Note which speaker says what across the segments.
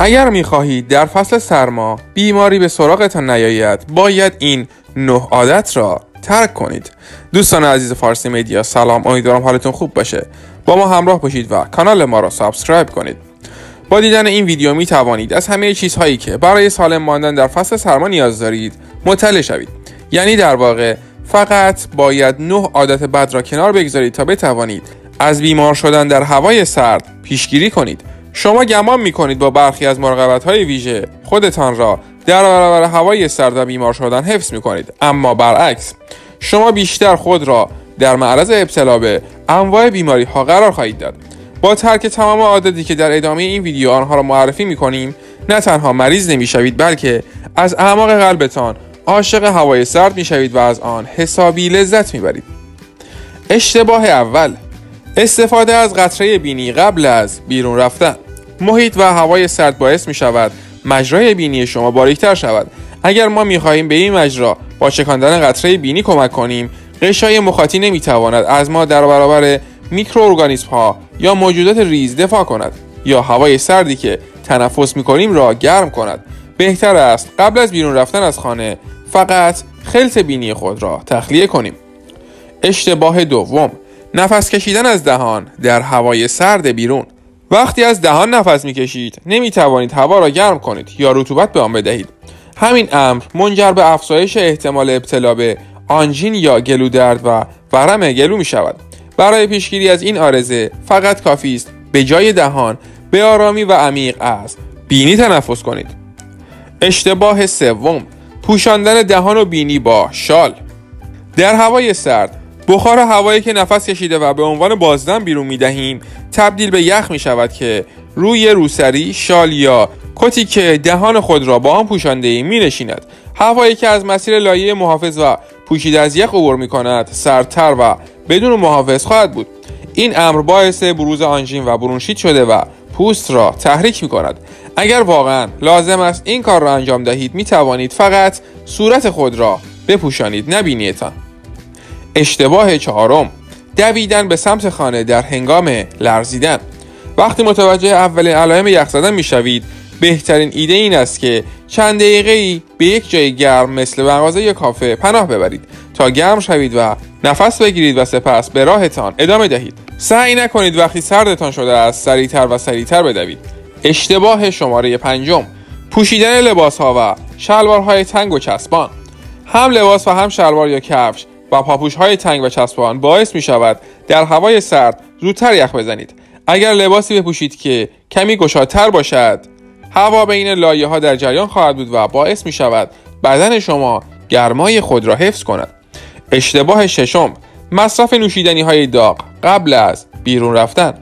Speaker 1: اگر می‌خواهید در فصل سرما بیماری به سراغتان نیاید باید این نه عادت را ترک کنید. دوستان عزیز فارسی Media سلام. امیدوارم حالتون خوب باشه. با ما همراه باشید و کانال ما را subscribe کنید. با دیدن این ویدیو می توانید از همه چیزهایی که برای سالم ماندن در فصل سرما نیاز دارید مطلع شوید. یعنی در واقع فقط باید نه عادت بد را کنار بگذارید تا بتوانید از بیمار شدن در هوای سرد پیشگیری کنید. شما گمان می کنید با برخی از مراقبت های ویژه خودتان را در برابر هوای سرد و بیمار شدن حفظ می کنید اما برعکس شما بیشتر خود را در معرض ابتلا به انواع بیماری ها قرار خواهید داد. با ترک تمام عادتی که در ادامه این ویدیو آنها را معرفی می کنیم نه تنها مریض نمی شوید بلکه از اعماق قلبتان عاشق هوای سرد می شوید و از آن حسابی لذت می برید. اشتباه اول استفاده از قطره بینی قبل از بیرون رفتن. محیط و هوای سرد باعث می شود مجرای بینی شما باریکتر شود. اگر ما می خواهیم به این مجرا با چکاندن قطره بینی کمک کنیم قشای مخاطی نمی تواند از ما در برابر میکروارگانیسم ها یا موجودات ریز دفاع کند یا هوای سردی که تنفس می کنیم را گرم کند. بهتر است قبل از بیرون رفتن از خانه فقط خلط بینی خود را تخلیه کنیم. اشتباه دوم نفس کشیدن از دهان در هوای سرد بیرون. وقتی از دهان نفس می‌کشید نمی توانید هوا را گرم کنید یا رطوبت به آن بدهید. همین امر منجر به افزایش احتمال ابتلا به آنژین یا گلو درد و ورم گلو می شود برای پیشگیری از این آرزه فقط کافی است به جای دهان به آرامی و عمیق از بینی تنفس کنید. اشتباه سوم پوشاندن دهان و بینی با شال. در هوای سرد بخار هوایی که نفس کشیده و به عنوان بازدم بیرون می دهیم تبدیل به یخ می شود که روی روسری شال یا کتی که دهان خود را با آن پوشانده ایم می نشیند هوایی که از مسیر لایه محافظ و پوشیده از یخ عبور می کند سردتر و بدون محافظ خواهد بود. این امر باعث بروز آنژین و برونشیت شده و پوست را تحریک می کند اگر واقعا لازم است این کار را انجام دهید می توانید فقط صورت خود را بپوشانید. نبینیتان. اشتباه چهارم. دویدن به سمت خانه در هنگام لرزیدن. وقتی متوجه اولین علائم یخ زدن می‌شوید بهترین ایده این است که چند دقیقه ای به یک جای گرم مثل مغازه یا کافه پناه ببرید تا گرم شوید و نفس بگیرید و سپس به راهتان ادامه دهید. سعی نکنید وقتی سردتان شده است سریعتر و سریعتر بدوید. اشتباه شماره پنجم. پوشیدن لباس ها و شلوارهای تنگ و چسبان. هم لباس و هم شلوار یا کفش و پاپوش های تنگ و چسبان باعث می شود در هوای سرد زودتر یخ بزنید. اگر لباسی بپوشید که کمی گشادتر باشد هوا بین لایه ها در جریان خواهد بود و باعث می شود بدن شما گرمای خود را حفظ کند. اشتباه ششم مصرف نوشیدنی های داغ قبل از بیرون رفتن.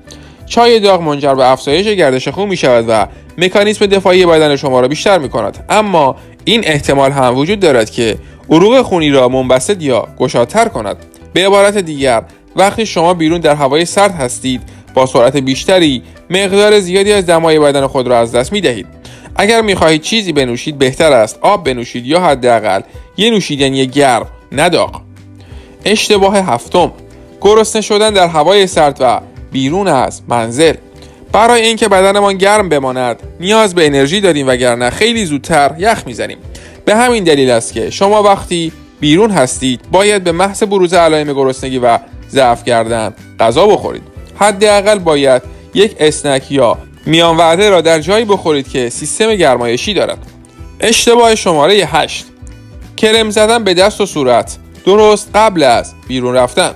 Speaker 1: چای داغ منجر به افزایش گردش خون می شود و مکانیسم دفاعی بدن شما را بیشتر می کند اما این احتمال هم وجود دارد که عروق خونی را منبسط یا گشادتر کند. به عبارت دیگر وقتی شما بیرون در هوای سرد هستید با سرعت بیشتری مقدار زیادی از دمای بدن خود را از دست می دهید اگر می خواهید چیزی بنوشید بهتر است آب بنوشید یا حداقل یه نوشیدنی گرم نداغ. اشتباه هفتم گرسنه شدن در هوای سرد و بیرون از منزل. برای اینکه بدنمان گرم بماند نیاز به انرژی داریم وگرنه خیلی زودتر یخ می‌زنیم. به همین دلیل است که شما وقتی بیرون هستید باید به محض بروز علائم گرسنگی و ضعف کردن غذا بخورید. حداقل باید یک اسنک یا میان وعده را در جایی بخورید که سیستم گرمایشی دارد. اشتباه شماره 8 کرم زدن به دست و صورت. درست قبل از بیرون رفتن.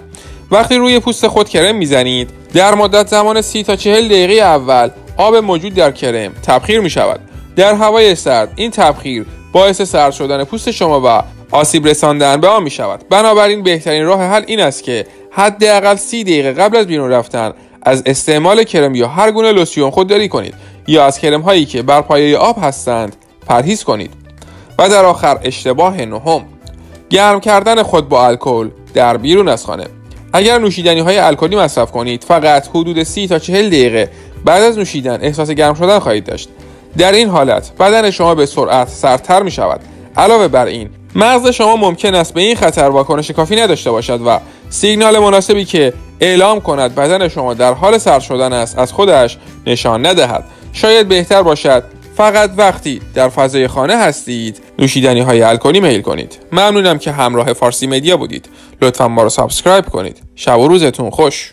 Speaker 1: وقتی روی پوست خود کرم می‌زنید در مدت زمان سی تا چهل دقیقه اول آب موجود در کرم تبخیر می شود در هوای سرد این تبخیر باعث سرد شدن پوست شما و آسیب رساندن به آن می شود بنابراین بهترین راه حل این است که حداقل سی دقیقه قبل از بیرون رفتن از استعمال کرم یا هر گونه لوسیون خودداری کنید یا از کرم هایی که بر پایه آب هستند پرهیز کنید. و در آخر اشتباه نهم. گرم کردن خود با الکل در بیرون از خانه. اگر نوشیدنی های الکلی مصرف کنید فقط حدود 30 تا 40 دقیقه بعد از نوشیدن احساس گرم شدن خواهید داشت. در این حالت بدن شما به سرعت سردتر می شود. علاوه بر این مغز شما ممکن است به این خطر واکنش کافی نداشته باشد و سیگنال مناسبی که اعلام کند بدن شما در حال سرد شدن است از خودش نشان ندهد. شاید بهتر باشد فقط وقتی در فضای خانه هستید نوشیدنی های الکلی میل کنید. ممنونم که همراه فارسی Media بودید. لطفا ما رو subscribe کنید. شب و روزتون خوش.